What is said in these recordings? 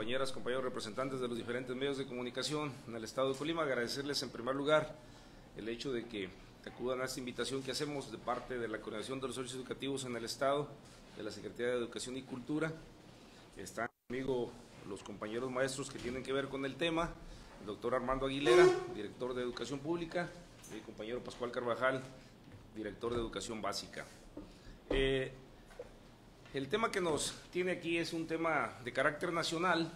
compañeras, compañeros representantes de los diferentes medios de comunicación en el estado de Colima. Agradecerles en primer lugar el hecho de que acudan a esta invitación que hacemos de parte de la Coordinación de los Servicios Educativos en el estado, de la Secretaría de Educación y Cultura. Están conmigo los compañeros maestros que tienen que ver con el tema, el doctor Armando Aguilera, director de Educación Pública, y el compañero Pascual Carvajal, director de Educación Básica. Eh, el tema que nos tiene aquí es un tema de carácter nacional,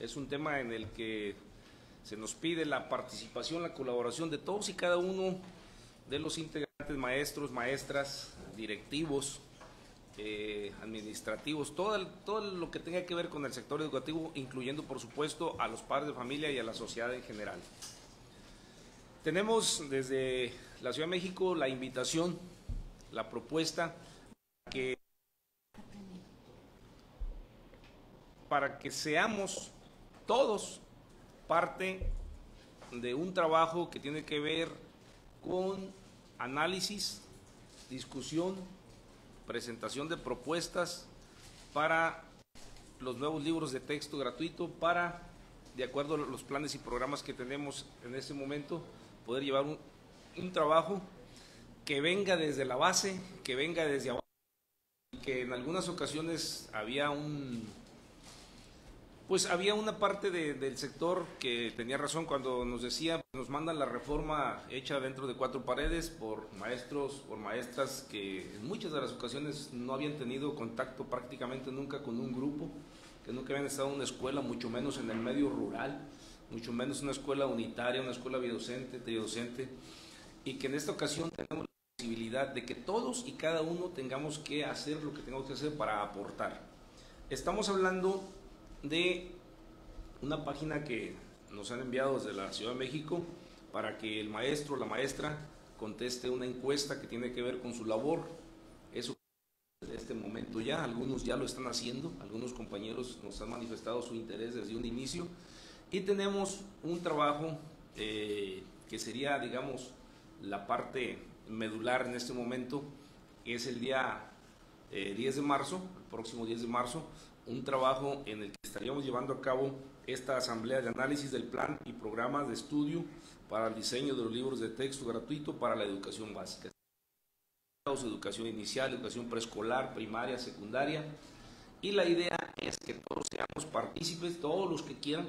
es un tema en el que se nos pide la participación, la colaboración de todos y cada uno de los integrantes, maestros, maestras, directivos, eh, administrativos, todo, todo lo que tenga que ver con el sector educativo, incluyendo por supuesto a los padres de familia y a la sociedad en general. Tenemos desde la Ciudad de México la invitación, la propuesta que para que seamos todos parte de un trabajo que tiene que ver con análisis, discusión, presentación de propuestas para los nuevos libros de texto gratuito para, de acuerdo a los planes y programas que tenemos en este momento, poder llevar un, trabajo que venga desde la base, que venga desde abajo, que en algunas ocasiones había un pues había una parte de, del sector que tenía razón cuando nos decía, nos mandan la reforma hecha dentro de cuatro paredes por maestros, por maestras que en muchas de las ocasiones no habían tenido contacto prácticamente nunca con un grupo, que nunca habían estado en una escuela, mucho menos en el medio rural, mucho menos en una escuela unitaria, una escuela biodocente, tridocente, y que en esta ocasión tenemos la posibilidad de que todos y cada uno tengamos que hacer lo que tengamos que hacer para aportar. Estamos hablando de una página que nos han enviado desde la Ciudad de México para que el maestro o la maestra conteste una encuesta que tiene que ver con su labor. Eso desde este momento ya, algunos ya lo están haciendo, algunos compañeros nos han manifestado su interés desde un inicio. Y tenemos un trabajo eh, que sería, digamos, la parte medular en este momento, que es el día eh, 10 de marzo, el próximo 10 de marzo, un trabajo en el que estaríamos llevando a cabo esta asamblea de análisis del plan y programas de estudio para el diseño de los libros de texto gratuito para la educación básica. Educación inicial, educación preescolar, primaria, secundaria. Y la idea es que todos seamos partícipes, todos los que quieran,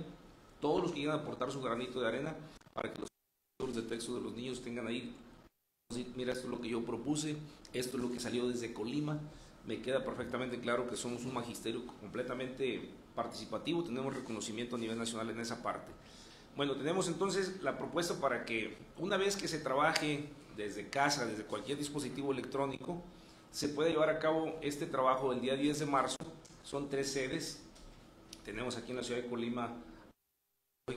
todos los que quieran aportar su granito de arena para que los libros de texto de los niños tengan ahí, mira, esto es lo que yo propuse, esto es lo que salió desde Colima, me queda perfectamente claro que somos un magisterio completamente participativo, tenemos reconocimiento a nivel nacional en esa parte. Bueno, tenemos entonces la propuesta para que una vez que se trabaje desde casa, desde cualquier dispositivo electrónico, se pueda llevar a cabo este trabajo el día 10 de marzo. Son tres sedes. Tenemos aquí en la ciudad de Colima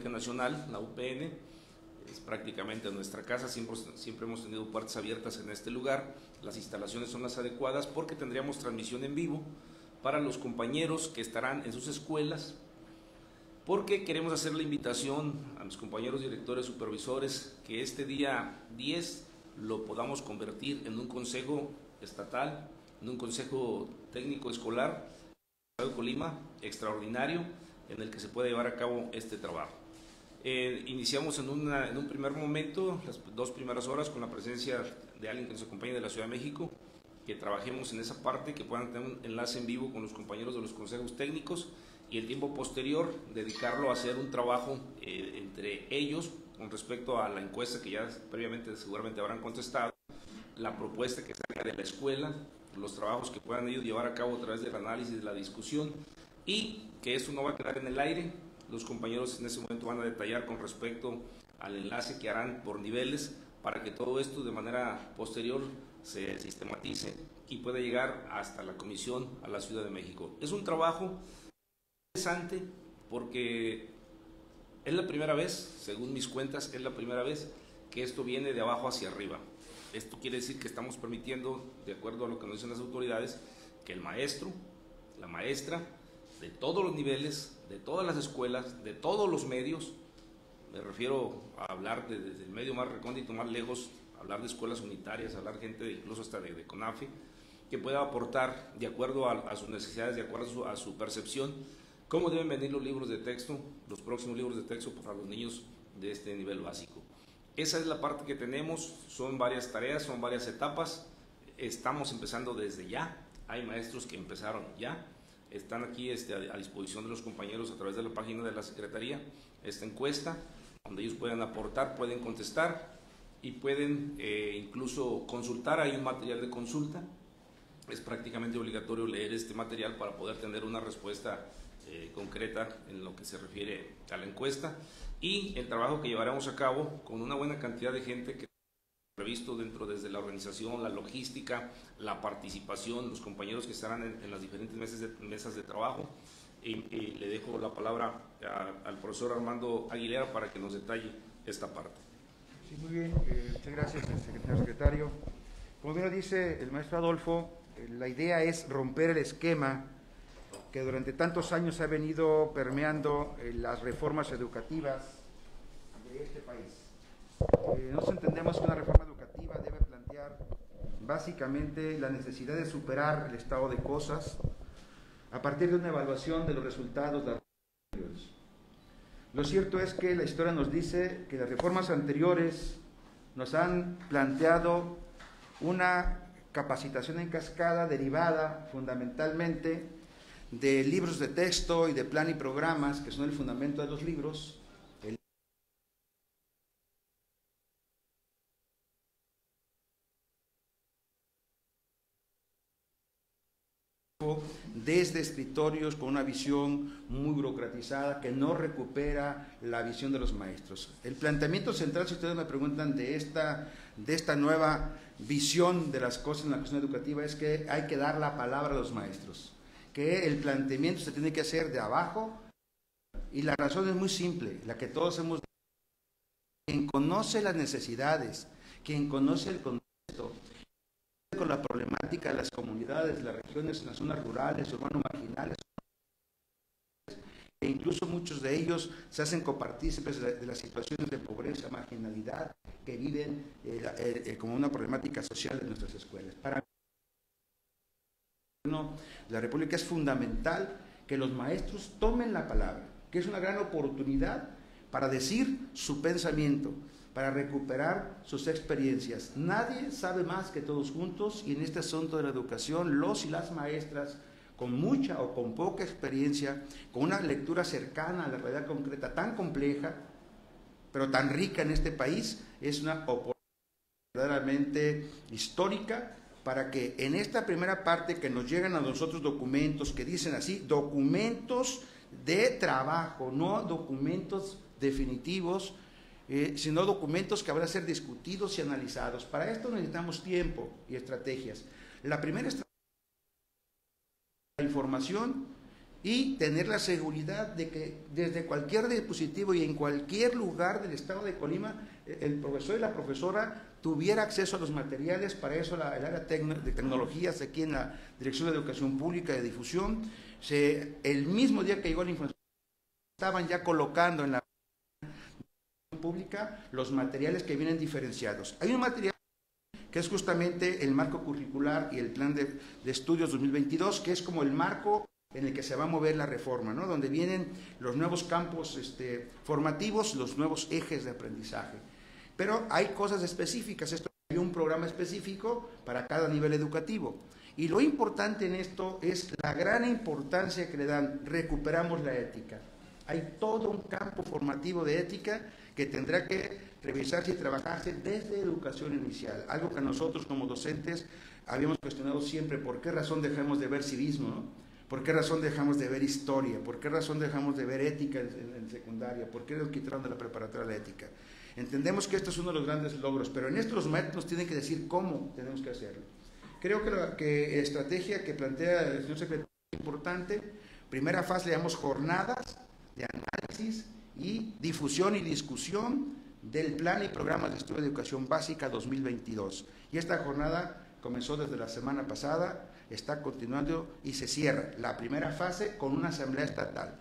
Nacional, la UPN, es prácticamente nuestra casa, siempre, siempre hemos tenido puertas abiertas en este lugar, las instalaciones son las adecuadas porque tendríamos transmisión en vivo para los compañeros que estarán en sus escuelas, porque queremos hacer la invitación a mis compañeros directores, supervisores, que este día 10 lo podamos convertir en un consejo estatal, en un consejo técnico escolar de Colima extraordinario en el que se pueda llevar a cabo este trabajo. Eh, iniciamos en, un primer momento, las dos primeras horas, con la presencia de alguien que nos acompañe de la Ciudad de México, que trabajemos en esa parte, que puedan tener un enlace en vivo con los compañeros de los consejos técnicos y el tiempo posterior dedicarlo a hacer un trabajo eh, entre ellos con respecto a la encuesta que ya previamente seguramente habrán contestado, la propuesta que salga de la escuela, los trabajos que puedan ellos llevar a cabo a través del análisis, de la discusión y que eso no va a quedar en el aire, los compañeros en ese momento van a detallar con respecto al enlace que harán por niveles para que todo esto de manera posterior se sistematice y pueda llegar hasta la comisión a la Ciudad de México. Es un trabajo interesante porque es la primera vez, según mis cuentas, es la primera vez que esto viene de abajo hacia arriba. Esto quiere decir que estamos permitiendo, de acuerdo a lo que nos dicen las autoridades, que el maestro, la maestra, de todos los niveles, de todas las escuelas, de todos los medios, me refiero a hablar desde de, el medio más recóndito, más lejos, hablar de escuelas unitarias, hablar gente de, incluso hasta de, de, CONAFE, que pueda aportar de acuerdo a, sus necesidades, de acuerdo a su percepción, cómo deben venir los libros de texto, los próximos libros de texto para los niños de este nivel básico. Esa es la parte que tenemos, son varias tareas, son varias etapas, estamos empezando desde ya, hay maestros que empezaron ya, están aquí este, a, disposición de los compañeros a través de la página de la Secretaría, esta encuesta, donde ellos pueden aportar, pueden contestar y pueden eh, incluso consultar, hay un material de consulta, es prácticamente obligatorio leer este material para poder tener una respuesta eh, concreta en lo que se refiere a la encuesta. Y el trabajo que llevaremos a cabo con una buena cantidad de gente que previsto dentro desde la organización, la logística, la participación, los compañeros que estarán en, las diferentes mesas de, mesas de trabajo. Y, le dejo la palabra al profesor Armando Aguilera para que nos detalle esta parte. Sí, muy bien. Eh, muchas gracias, secretario secretario. Como bien lo dice el maestro Adolfo, eh, la idea es romper el esquema que durante tantos años ha venido permeando eh, las reformas educativas de este país. Eh, nosotros entendemos que una reforma educativa debe plantear básicamente la necesidad de superar el estado de cosas a partir de una evaluación de los resultados de las anteriores. Lo cierto es que la historia nos dice que las reformas anteriores nos han planteado una capacitación en cascada derivada fundamentalmente de libros de texto y de plan y programas, que son el fundamento de los libros, desde escritorios con una visión muy burocratizada que no recupera la visión de los maestros. El planteamiento central, si ustedes me preguntan, de esta, de esta nueva visión de las cosas en la cuestión educativa es que hay que dar la palabra a los maestros que el planteamiento se tiene que hacer de abajo y la razón es muy simple, la que todos hemos quien conoce las necesidades, quien conoce el contexto, con la problemática de las comunidades, las regiones, las zonas rurales, urbanos marginales, e incluso muchos de ellos se hacen copartícipes de, las situaciones de pobreza, marginalidad que viven eh, eh, eh, como una problemática social en nuestras escuelas. Para la República es fundamental que los maestros tomen la palabra, que es una gran oportunidad para decir su pensamiento, para recuperar sus experiencias. Nadie sabe más que todos juntos y en este asunto de la educación, los y las maestras con mucha o con poca experiencia, con una lectura cercana a la realidad concreta tan compleja, pero tan rica en este país, es una oportunidad verdaderamente histórica para que en esta primera parte que nos llegan a nosotros documentos que dicen así, documentos de trabajo, no documentos definitivos, eh, sino documentos que habrá ser discutidos y analizados. Para esto necesitamos tiempo y estrategias. La primera estrategia es la información y tener la seguridad de que desde cualquier dispositivo y en cualquier lugar del estado de Colima, eh, el profesor y la profesora tuviera acceso a los materiales, para eso el área de tecnologías aquí en la Dirección de Educación Pública y Difusión, se, el mismo día que llegó la información, estaban ya colocando en la pública los materiales que vienen diferenciados. Hay un material que es justamente el marco curricular y el plan de, estudios 2022, que es como el marco en el que se va a mover la reforma, ¿no? donde vienen los nuevos campos este, formativos, los nuevos ejes de aprendizaje. Pero hay cosas específicas, esto hay un programa específico para cada nivel educativo. Y lo importante en esto es la gran importancia que le dan, recuperamos la ética. Hay todo un campo formativo de ética que tendrá que revisarse y trabajarse desde educación inicial, algo que nosotros como docentes habíamos cuestionado siempre, ¿por qué razón dejamos de ver civismo? ¿Por qué razón dejamos de ver historia? ¿Por qué razón dejamos de ver ética en, secundaria? ¿Por qué nos quitaron de la preparatoria la ética? Entendemos que esto es uno de los grandes logros, pero en esto los maestros nos tienen que decir cómo tenemos que hacerlo. Creo que la que estrategia que plantea el señor secretario es importante. Primera fase le llamamos jornadas de análisis y difusión y discusión del plan y programa de estudio de educación básica 2022. Y esta jornada comenzó desde la semana pasada, está continuando y se cierra la primera fase con una asamblea estatal,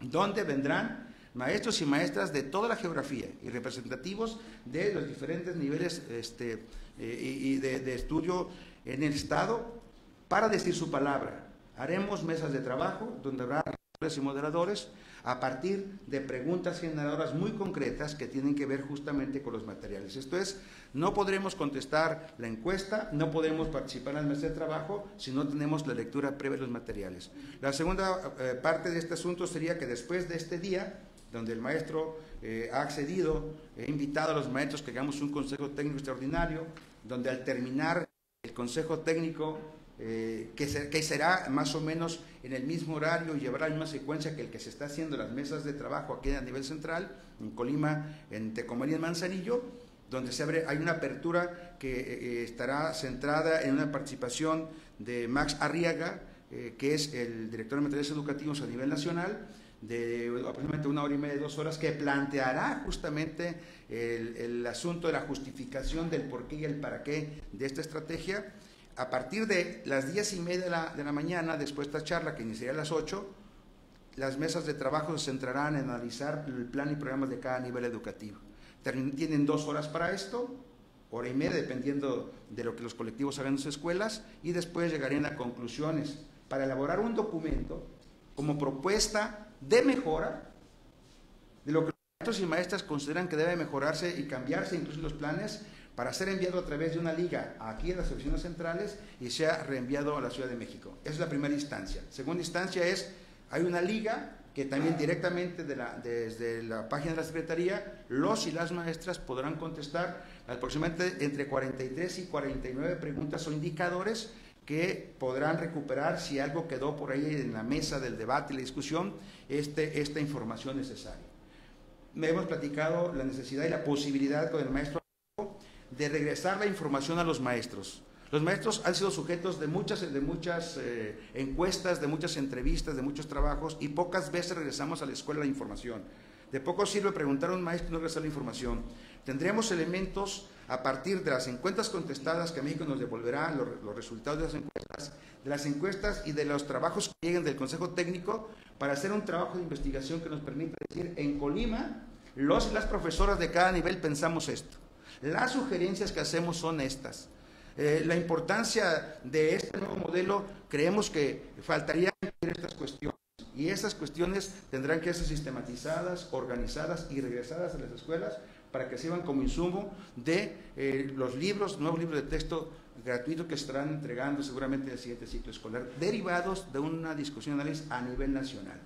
donde vendrán maestros y maestras de toda la geografía y representativos de los diferentes niveles este, eh, y de, estudio en el Estado para decir su palabra. Haremos mesas de trabajo donde habrá y moderadores a partir de preguntas generadoras muy concretas que tienen que ver justamente con los materiales. Esto es, no podremos contestar la encuesta, no podemos participar en el mes de trabajo si no tenemos la lectura previa de los materiales. La segunda eh, parte de este asunto sería que después de este día, donde el maestro eh, ha accedido, he invitado a los maestros que hagamos un consejo técnico extraordinario, donde al terminar el consejo técnico eh, que, será más o menos en el mismo horario y llevará la misma secuencia que el que se está haciendo en las mesas de trabajo aquí a nivel central, en Colima, en Tecomán y en Manzanillo, donde se abre, hay una apertura que eh, estará centrada en una participación de Max Arriaga, eh, que es el director de materiales educativos a nivel nacional, de aproximadamente una hora y media, dos horas, que planteará justamente el, el asunto de la justificación del por qué y el para qué de esta estrategia a partir de las diez y media de la, mañana, después de esta charla que iniciaría a las 8, las mesas de trabajo se centrarán en analizar el plan y programas de cada nivel educativo. Tienen dos horas para esto, hora y media, dependiendo de lo que los colectivos hagan en sus escuelas, y después llegarían a conclusiones para elaborar un documento como propuesta de mejora de lo que los maestros y maestras consideran que debe mejorarse y cambiarse incluso los planes para ser enviado a través de una liga aquí en las oficinas centrales y sea reenviado a la Ciudad de México. Esa es la primera instancia. Segunda instancia es, hay una liga que también directamente desde la página de la Secretaría, los y las maestras podrán contestar aproximadamente entre 43 y 49 preguntas o indicadores que podrán recuperar si algo quedó por ahí en la mesa del debate y la discusión, este, esta información necesaria. Me hemos platicado la necesidad y la posibilidad con el maestro de regresar la información a los maestros. Los maestros han sido sujetos de muchas, de muchas eh, encuestas, de muchas entrevistas, de muchos trabajos y pocas veces regresamos a la escuela la información. De poco sirve preguntar a un maestro y no regresar la información. Tendremos elementos a partir de las encuestas contestadas que México nos devolverá los, los resultados de las encuestas, de las encuestas y de los trabajos que lleguen del Consejo Técnico para hacer un trabajo de investigación que nos permita decir en Colima los y las profesoras de cada nivel pensamos esto. Las sugerencias que hacemos son estas. Eh, la importancia de este nuevo modelo, creemos que faltaría estas cuestiones y esas cuestiones tendrán que ser sistematizadas, organizadas y regresadas a las escuelas para que sirvan como insumo de eh, los libros, nuevos libros de texto gratuitos que estarán entregando seguramente en el siguiente ciclo escolar, derivados de una discusión análisis a nivel nacional.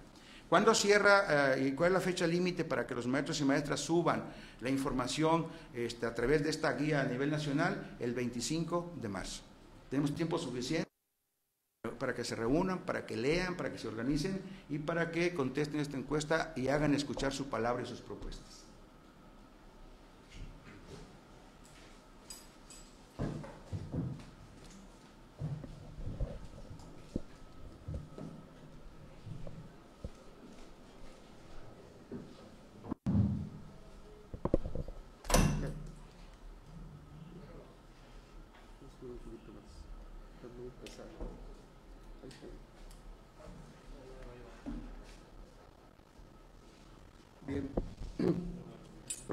¿Cuándo cierra eh, y cuál es la fecha límite para que los maestros y maestras suban la información este, a través de esta guía a nivel nacional? El 25 de marzo. Tenemos tiempo suficiente para que se reúnan, para que lean, para que se organicen y para que contesten esta encuesta y hagan escuchar su palabra y sus propuestas.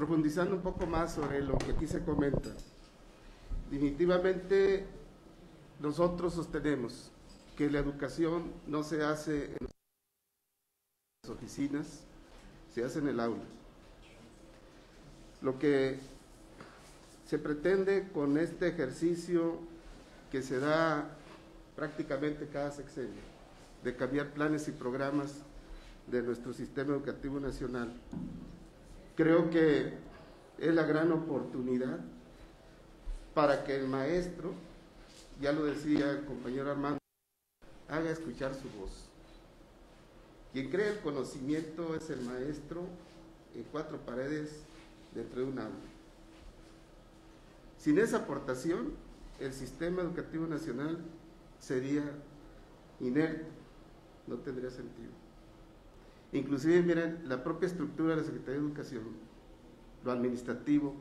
Profundizando un poco más sobre lo que aquí se comenta, definitivamente nosotros sostenemos que la educación no se hace en las oficinas, se hace en el aula. Lo que se pretende con este ejercicio que se da prácticamente cada sexenio, de cambiar planes y programas de nuestro sistema educativo nacional, Creo que es la gran oportunidad para que el maestro, ya lo decía el compañero Armando, haga escuchar su voz. Quien cree el conocimiento es el maestro en cuatro paredes dentro de un aula. Sin esa aportación, el sistema educativo nacional sería inerte, no tendría sentido. Inclusive, miren, la propia estructura de la Secretaría de Educación, lo administrativo,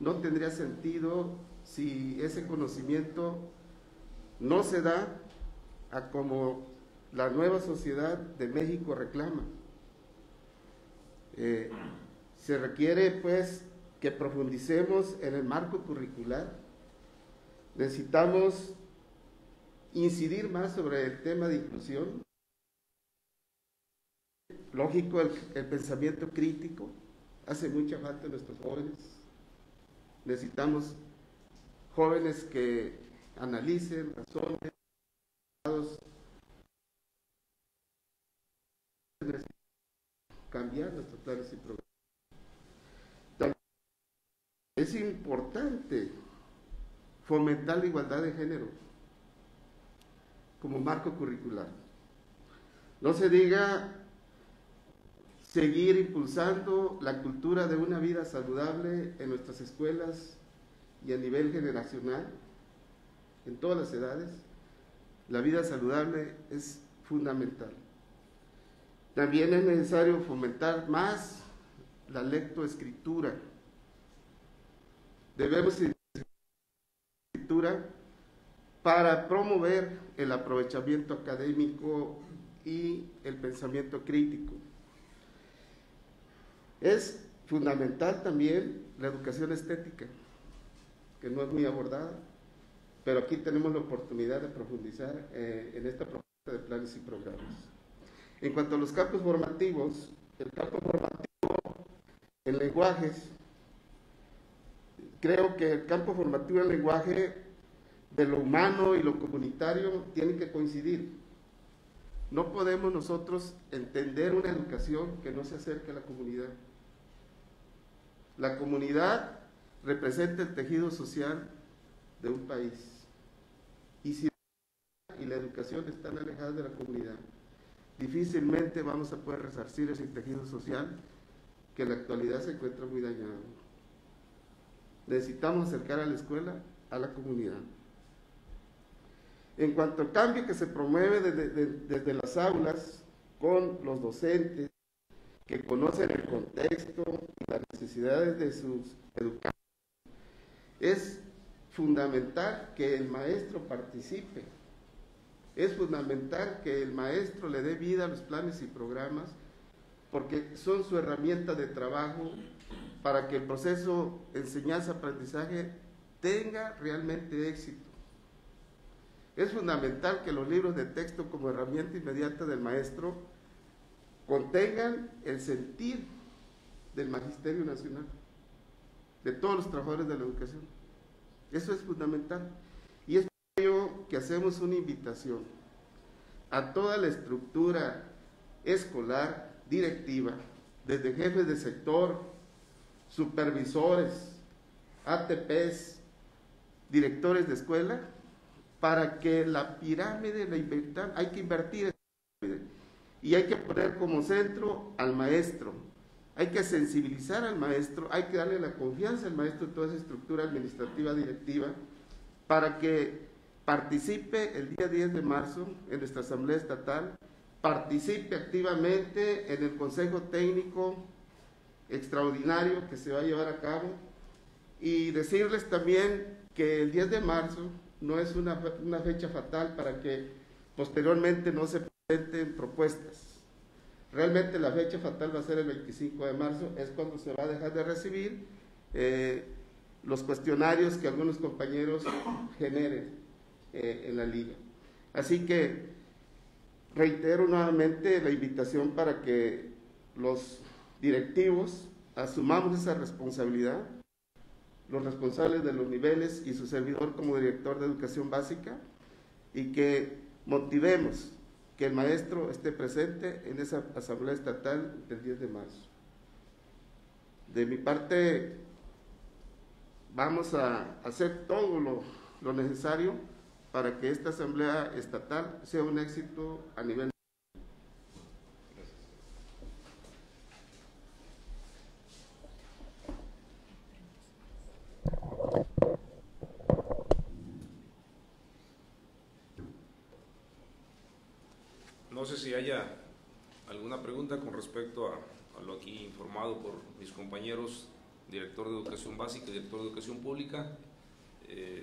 no tendría sentido si ese conocimiento no se da a como la nueva sociedad de México reclama. Eh, se requiere pues que profundicemos en el marco curricular. Necesitamos incidir más sobre el tema de inclusión lógico, el, pensamiento crítico hace mucha falta en nuestros jóvenes. Necesitamos jóvenes que analicen, razonen, cambiar nuestros planes y programas. Es importante fomentar la igualdad de género como marco curricular. No se diga seguir impulsando la cultura de una vida saludable en nuestras escuelas y a nivel generacional, en todas las edades. La vida saludable es fundamental. También es necesario fomentar más la lectoescritura. Debemos escritura para promover el aprovechamiento académico y el pensamiento crítico. Es fundamental también la educación estética, que no es muy abordada, pero aquí tenemos la oportunidad de profundizar eh, en esta propuesta de planes y programas. En cuanto a los campos formativos, el campo formativo en lenguajes, creo que el campo formativo en lenguaje de lo humano y lo comunitario tienen que coincidir. No podemos nosotros entender una educación que no se acerque a la comunidad. La comunidad representa el tejido social de un país. Y si y la educación están alejadas de la comunidad, difícilmente vamos a poder resarcir ese tejido social que en la actualidad se encuentra muy dañado. Necesitamos acercar a la escuela a la comunidad. En cuanto al cambio que se promueve desde, las aulas con los docentes que conocen el contexto y las necesidades de sus educantes, es fundamental que el maestro participe es fundamental que el maestro le dé vida a los planes y programas porque son su herramienta de trabajo para que el proceso enseñanza-aprendizaje tenga realmente éxito. Es fundamental que los libros de texto como herramienta inmediata del maestro contengan el sentir del Magisterio Nacional, de todos los trabajadores de la educación. Eso es fundamental. Y es que hacemos una invitación a toda la estructura escolar directiva, desde jefes de sector, supervisores, ATPs, directores de escuela, para que la pirámide la invertan, hay que invertir y hay que poner como centro al maestro, hay que sensibilizar al maestro, hay que darle la confianza al maestro en toda esa estructura administrativa directiva para que participe el día 10 de marzo en nuestra Asamblea Estatal, participe activamente en el Consejo Técnico Extraordinario que se va a llevar a cabo y decirles también que el 10 de marzo no es una, una fecha fatal para que posteriormente no se presenten propuestas. Realmente la fecha fatal va a ser el 25 de marzo, es cuando se va a dejar de recibir eh, los cuestionarios que algunos compañeros generen. Eh, en la liga. Así que reitero nuevamente la invitación para que los directivos asumamos esa responsabilidad, los responsables de los niveles y su servidor como director de educación básica, y que motivemos que el maestro esté presente en esa asamblea estatal del 10 de marzo. De mi parte, vamos a hacer todo lo, lo necesario para que esta asamblea estatal sea un éxito a nivel No sé si haya alguna pregunta con respecto a, lo aquí informado por mis compañeros, director de Educación Básica y director de Educación Pública. Eh,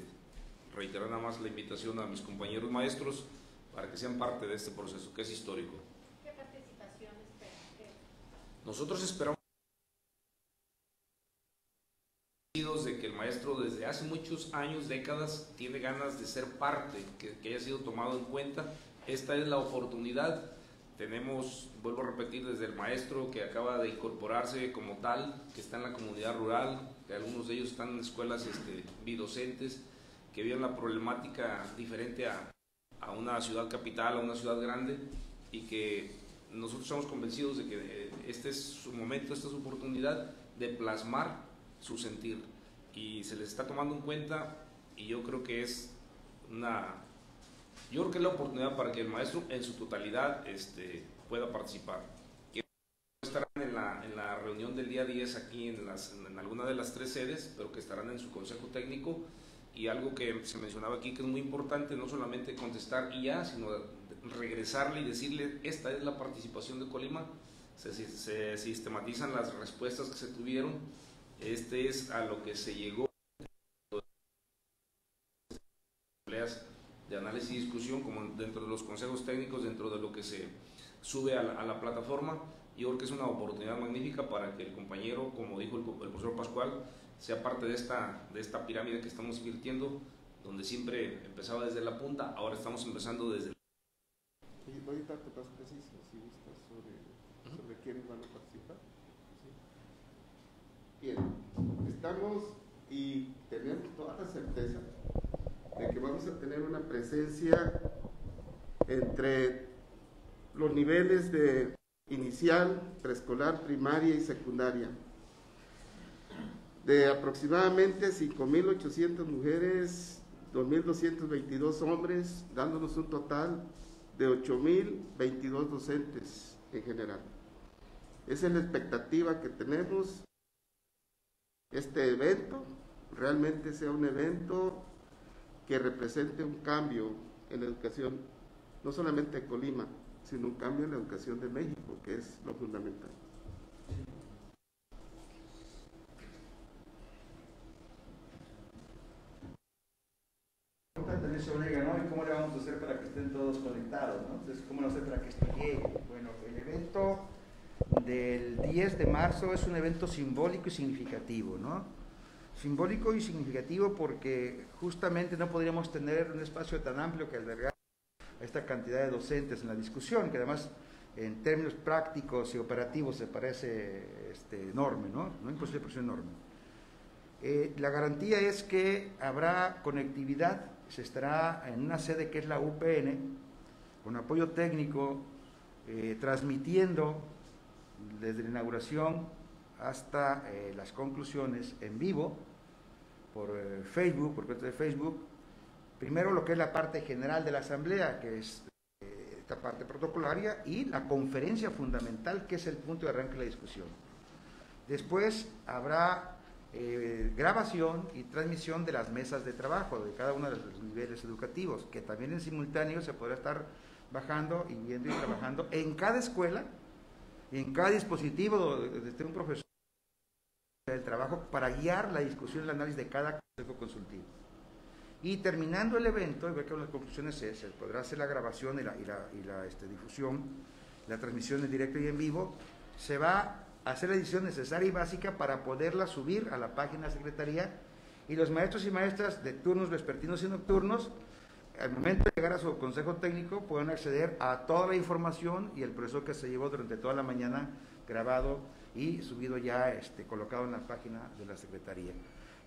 reiterar nada más la invitación a mis compañeros maestros para que sean parte de este proceso que es histórico. ¿Qué participación esperan? Nosotros esperamos de que el maestro desde hace muchos años, décadas, tiene ganas de ser parte, que, que haya sido tomado en cuenta. Esta es la oportunidad tenemos, vuelvo a repetir, desde el maestro que acaba de incorporarse como tal, que está en la comunidad rural, que algunos de ellos están en escuelas este, bidocentes, que viven la problemática diferente a, a una ciudad capital, a una ciudad grande, y que nosotros estamos convencidos de que eh, este es su momento, esta es su oportunidad de plasmar su sentir. Y se les está tomando en cuenta y yo creo que es una... Yo creo que es la oportunidad para que el maestro en su totalidad este, pueda participar. Estarán en la, en la reunión del día 10 aquí en, las, en alguna de las tres sedes, pero que estarán en su consejo técnico. Y algo que se mencionaba aquí que es muy importante, no solamente contestar y ya, sino regresarle y decirle, esta es la participación de Colima, se, se sistematizan las respuestas que se tuvieron, este es a lo que se llegó de análisis y discusión, como dentro de los consejos técnicos, dentro de lo que se sube a la, a la plataforma, yo creo que es una oportunidad magnífica para que el compañero, como dijo el, el profesor Pascual, sea parte de esta, de esta pirámide que estamos invirtiendo, donde siempre empezaba desde la punta, ahora estamos empezando desde el... Oye, voy a darte más preciso, si gustas, sobre, sobre quiénes van a participar. ¿Sí? Bien, estamos y tenemos toda la certeza de que vamos a tener una presencia entre los niveles de inicial, preescolar, primaria y secundaria de aproximadamente 5.800 mujeres, 2.222 hombres, dándonos un total de 8.022 docentes en general. Esa es la expectativa que tenemos. Este evento realmente sea un evento que represente un cambio en la educación, no solamente en Colima, sino un cambio en la educación de México, que es lo fundamental. también ¿no? ¿Y cómo le vamos a hacer para que estén todos conectados, ¿no? Entonces, ¿cómo lo hacer para que esto llegue? Bueno, el evento del 10 de marzo es un evento simbólico y significativo, ¿no? Simbólico y significativo porque justamente no podríamos tener un espacio tan amplio que albergar a esta cantidad de docentes en la discusión, que además en términos prácticos y operativos se parece este, enorme, ¿no? No imposible, pero es enorme. Eh, la garantía es que habrá conectividad se estará en una sede que es la UPN, con apoyo técnico, eh, transmitiendo desde la inauguración hasta eh, las conclusiones en vivo por eh, Facebook, por cuenta de Facebook. Primero lo que es la parte general de la asamblea, que es eh, esta parte protocolaria, y la conferencia fundamental, que es el punto de arranque de la discusión. Después habrá eh, grabación y transmisión de las mesas de trabajo de cada uno de los niveles educativos, que también en simultáneo se podrá estar bajando y viendo y trabajando en cada escuela, en cada dispositivo donde esté un profesor del trabajo para guiar la discusión y el análisis de cada consejo consultivo. Y terminando el evento, y ver que las conclusiones se, se podrá hacer la grabación y la, y la, y la este, difusión, la transmisión en directo y en vivo, se va hacer la edición necesaria y básica para poderla subir a la página de Secretaría y los maestros y maestras de turnos vespertinos y nocturnos, al momento de llegar a su consejo técnico, pueden acceder a toda la información y el proceso que se llevó durante toda la mañana grabado y subido ya, este, colocado en la página de la Secretaría.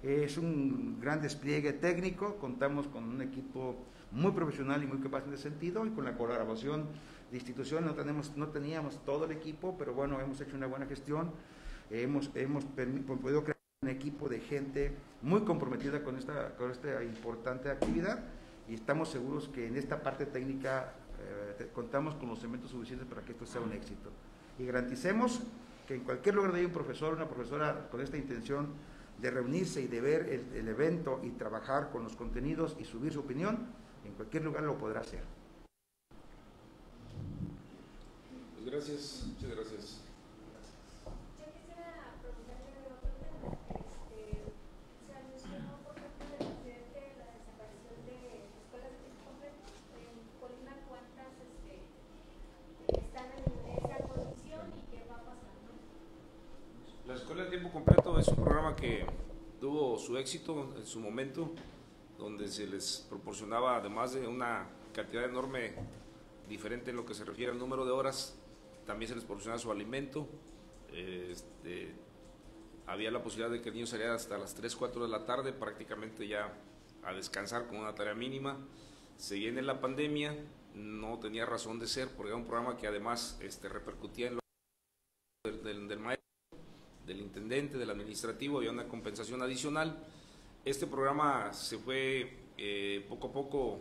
Es un gran despliegue técnico, contamos con un equipo muy profesional y muy capaz en ese sentido y con la colaboración de instituciones, no, tenemos, no teníamos todo el equipo, pero bueno, hemos hecho una buena gestión, hemos, hemos podido crear un equipo de gente muy comprometida con esta, con esta importante actividad y estamos seguros que en esta parte técnica eh, contamos con los elementos suficientes para que esto sea un éxito. Y garanticemos que en cualquier lugar donde hay un profesor, una profesora con esta intención de reunirse y de ver el, el evento y trabajar con los contenidos y subir su opinión, en cualquier lugar lo podrá hacer. Pues gracias, muchas gracias. Yo quisiera preguntarle de otro tema. Este, se anunció por parte del presidente la desaparición de escuelas de tiempo completo. En Colima, ¿cuántas este, están en esa condición y qué va a pasar? ¿no? La Escuela de Tiempo Completo es un programa que tuvo su éxito en su momento, donde se les proporcionaba, además de una cantidad enorme diferente en lo que se refiere al número de horas, también se les proporciona su alimento, este, había la posibilidad de que el niño saliera hasta las 3, 4 de la tarde, prácticamente ya a descansar con una tarea mínima. Se viene la pandemia, no tenía razón de ser, porque era un programa que además este, repercutía en lo del, del, del maestro, del intendente, del administrativo, había una compensación adicional. Este programa se fue eh, poco a poco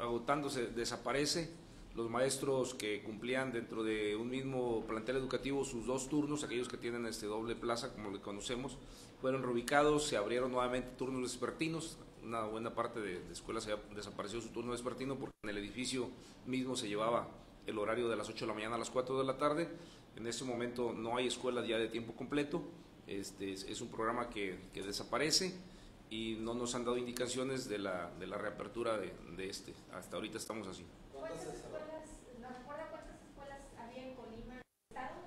agotándose, desaparece. Los maestros que cumplían dentro de un mismo plantel educativo sus dos turnos, aquellos que tienen este doble plaza, como le conocemos, fueron reubicados, se abrieron nuevamente turnos vespertinos. Una buena parte de, de escuelas ya desapareció su turno vespertino porque en el edificio mismo se llevaba el horario de las 8 de la mañana a las 4 de la tarde. En este momento no hay escuelas ya de tiempo completo. Este es, es un programa que, que desaparece y no nos han dado indicaciones de la, de la reapertura de, de este. Hasta ahorita estamos así. ¿Cuántas escuelas, no recuerda cuántas escuelas había en Colima,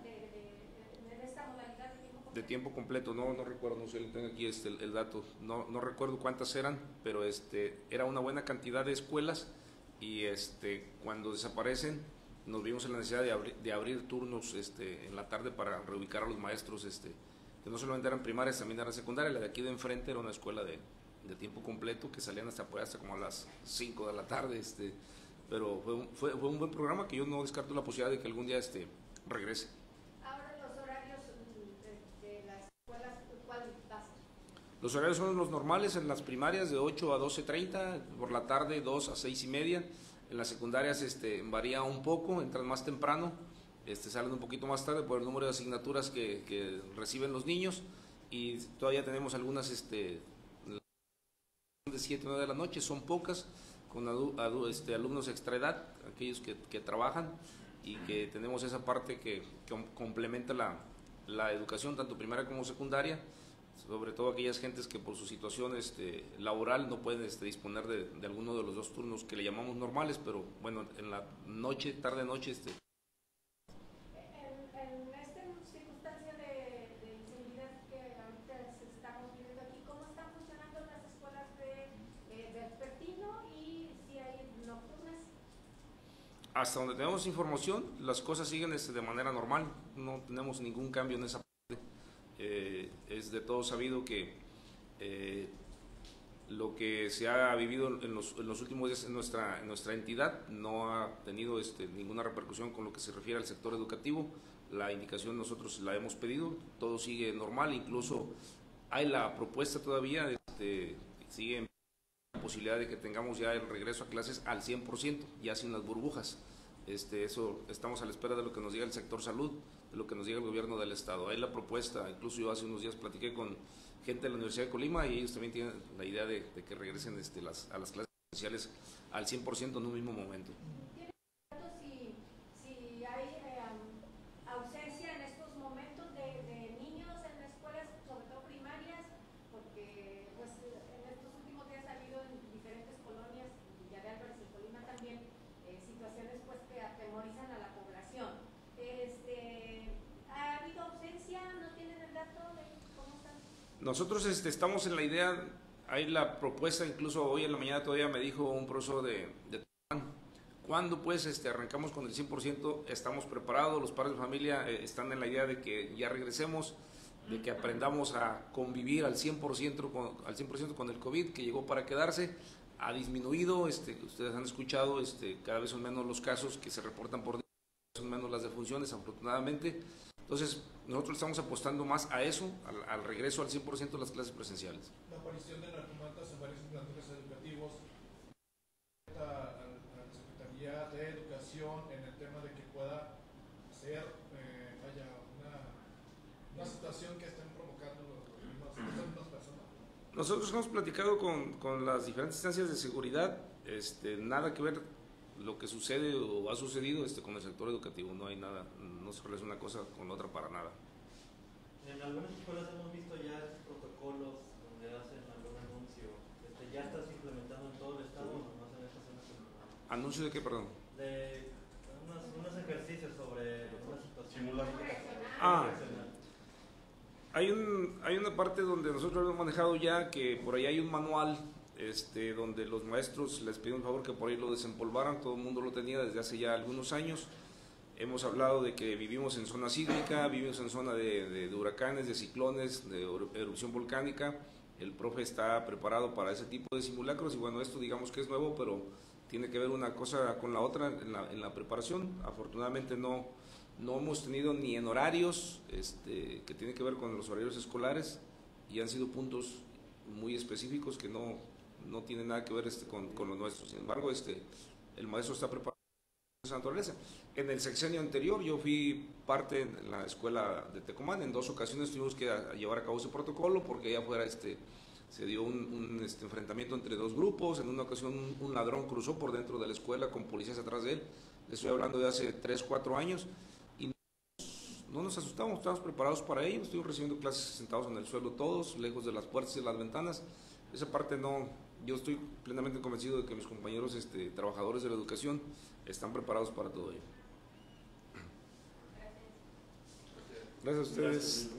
de, de, de esta modalidad de tiempo completo? De tiempo completo, no, no recuerdo, no sé, tengo aquí este, el, el dato, no, no recuerdo cuántas eran, pero este, era una buena cantidad de escuelas y este, cuando desaparecen nos vimos en la necesidad de abrir, de abrir turnos este, en la tarde para reubicar a los maestros, este, que no solamente eran primarias, también eran secundarias. La de aquí de enfrente era una escuela de, de tiempo completo que salían hasta, pues, hasta como a las 5 de la tarde. Este, pero fue un, fue, fue un buen programa que yo no descarto la posibilidad de que algún día este, regrese. Ahora los horarios de, de las. Los horarios son los normales en las primarias de 8 a 12.30, por la tarde 2 a 6 y media. En las secundarias este, varía un poco, entran más temprano, este, salen un poquito más tarde por el número de asignaturas que, que reciben los niños. Y todavía tenemos algunas este, de 7 o 9 de la noche, son pocas, con adu- adu- este, alumnos extra edad, aquellos que, que trabajan y que tenemos esa parte que, que complementa la, la educación, tanto primaria como secundaria, sobre todo aquellas gentes que por su situación este, laboral no pueden este, disponer de, de alguno de los dos turnos que le llamamos normales, pero bueno, en la noche, tarde-noche, este, En, en esta circunstancia de, de inseguridad que ahorita estamos viviendo aquí, ¿cómo están funcionando las escuelas de, eh, y si hay nocturnas? hasta donde tenemos información, las cosas siguen este, de manera normal, no tenemos ningún cambio en esa parte. Eh, es de todo sabido que eh, lo que se ha vivido en los, en los últimos días en nuestra, nuestra entidad no ha tenido este, ninguna repercusión con lo que se refiere al sector educativo. La indicación nosotros la hemos pedido, todo sigue normal, incluso hay la propuesta todavía, este, sigue en posibilidad de que tengamos ya el regreso a clases al 100%, ya sin las burbujas. Este, eso estamos a la espera de lo que nos diga el sector salud, lo que nos diga el gobierno del estado. Hay la propuesta, incluso yo hace unos días platiqué con gente de la Universidad de Colima y ellos también tienen la idea de, de que regresen este, las, a las clases presenciales al 100% en un mismo momento. datos si, si hay eh, ausencia en estos momentos de, de niños en las escuelas, sobre todo primarias, porque pues en estos últimos días ha habido en diferentes colonias, Villa de Álvarez y Colima también, eh, situaciones pues que atemorizan a la población. Este, ¿Ha habido ausencia? ¿No tienen el dato de cómo están? Nosotros este, estamos en la idea, hay la propuesta, incluso hoy en la mañana todavía me dijo un profesor de, de cuando pues este, arrancamos con el 100%, estamos preparados, los padres de familia eh, están en la idea de que ya regresemos, de que aprendamos a convivir al 100% con, al 100% con el COVID, que llegó para quedarse, ha disminuido, este, ustedes han escuchado, este, cada vez son menos los casos que se reportan por día, son menos las defunciones, afortunadamente. Entonces, nosotros estamos apostando más a eso, al, al regreso al 100% de las clases presenciales. La aparición de narcomantas en varios planteles educativos a, a- la Secretaría de Educación en el tema de que pueda ser, eh, vaya, una, una situación que estén provocando los, los las personas. Nosotros hemos platicado con, con las diferentes instancias de seguridad, este, nada que ver lo que sucede o ha sucedido este, con el sector educativo, no hay nada, no se relaciona una cosa con la otra para nada. En algunas escuelas hemos visto ya estos protocolos donde hacen algún anuncio. Este, ¿Ya estás implementando en todo el estado o nomás en esta zona comunal? ¿Anuncio de qué, perdón? De unos, unos ejercicios sobre una situación Ah. Hay, un, hay una parte donde nosotros hemos manejado ya que por ahí hay un manual este, donde los maestros les pidieron un favor que por ahí lo desempolvaran, todo el mundo lo tenía desde hace ya algunos años. Hemos hablado de que vivimos en zona sísmica, vivimos en zona de, huracanes, de ciclones, de eru- erupción volcánica. El profe está preparado para ese tipo de simulacros y bueno, esto digamos que es nuevo, pero tiene que ver una cosa con la otra en la, en la preparación. Afortunadamente no, no hemos tenido ni en horarios este, que tiene que ver con los horarios escolares y han sido puntos muy específicos que no, no tienen nada que ver este, con, con los nuestros. Sin embargo, este, el maestro está preparado para esa naturaleza. En el sexenio anterior yo fui parte en la escuela de Tecomán, en dos ocasiones tuvimos que llevar a cabo ese protocolo porque allá afuera este, se dio un, este, enfrentamiento entre dos grupos, en una ocasión un, ladrón cruzó por dentro de la escuela con policías atrás de él, estoy hablando de hace 3, 4 años, y no nos asustamos, estamos preparados para ello, estuvimos recibiendo clases sentados en el suelo todos, lejos de las puertas y las ventanas, esa parte no, yo estoy plenamente convencido de que mis compañeros este, trabajadores de la educación están preparados para todo ello. Gracias a ustedes.